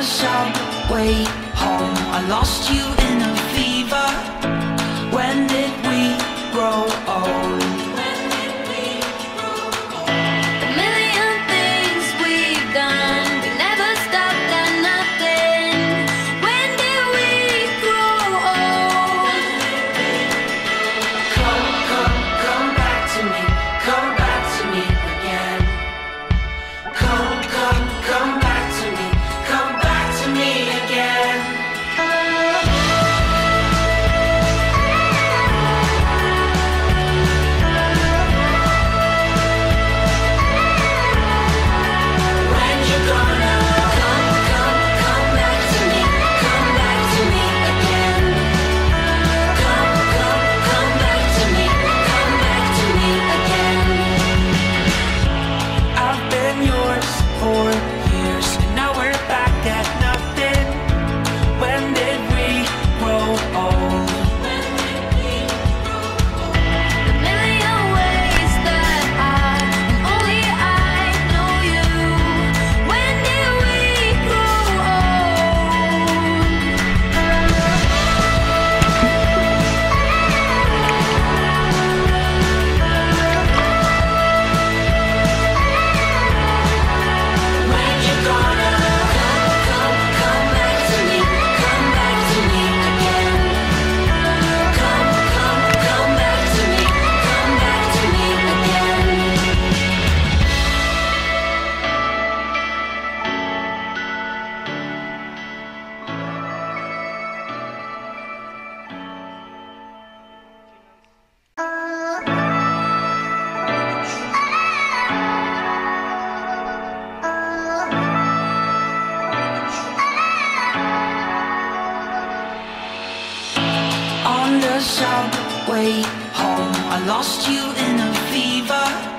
a subway home. I lost you in a way home. I lost you in a fever.